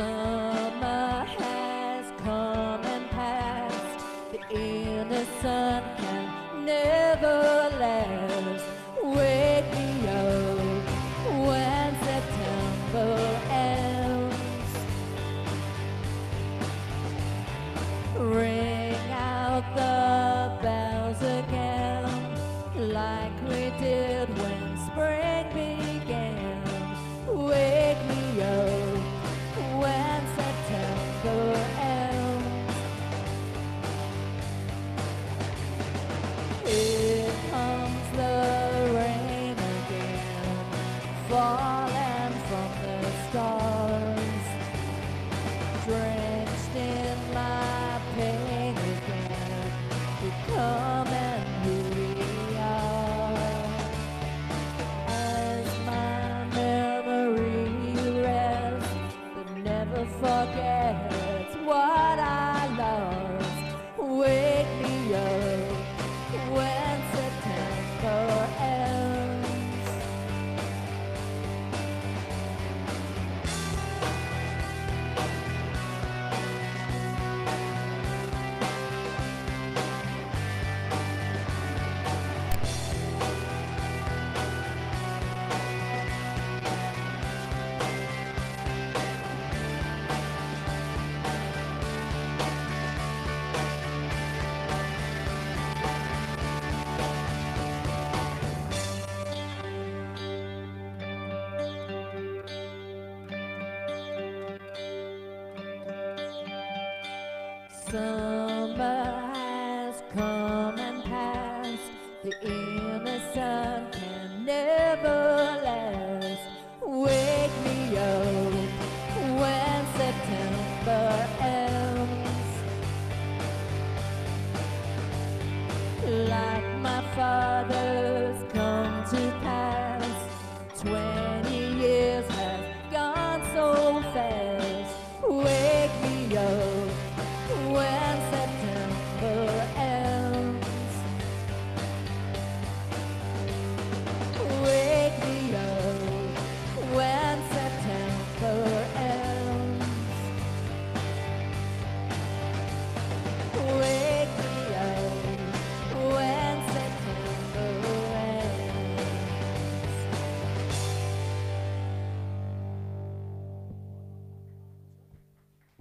sun. sun.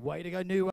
Way to go, New